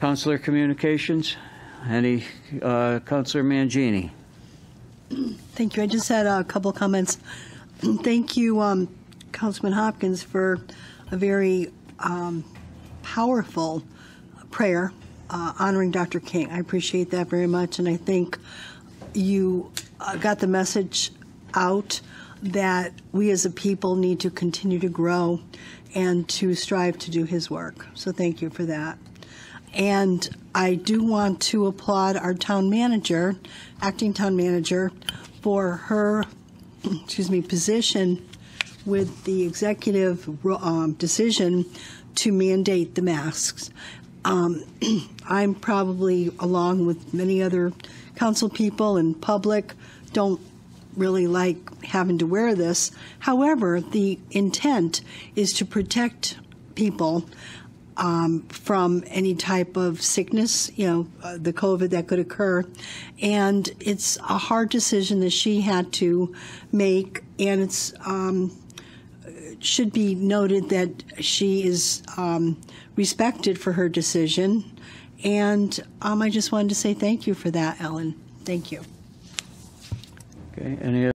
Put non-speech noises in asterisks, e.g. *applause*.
Councilor Communications? Any, uh, Councilor Mangini? Thank you. I just had a couple comments. *clears throat* Thank you, um, Councilman Hopkins, for a very um, powerful prayer uh, honoring Dr. King. I appreciate that very much, and I think you uh, got the message out that we as a people need to continue to grow and to strive to do his work. So thank you for that. And I do want to applaud our town manager, acting town manager, for her, *clears throat* excuse me, position with the executive um, decision to mandate the masks. Um, *clears throat* I'm probably, along with many other council people and public, don't really like having to wear this. However, the intent is to protect people um, from any type of sickness, you know, uh, the COVID that could occur. And it's a hard decision that she had to make, and it's um, should be noted that she is um, respected for her decision. And um, I just wanted to say thank you for that, Ellen. Thank you. Okay, any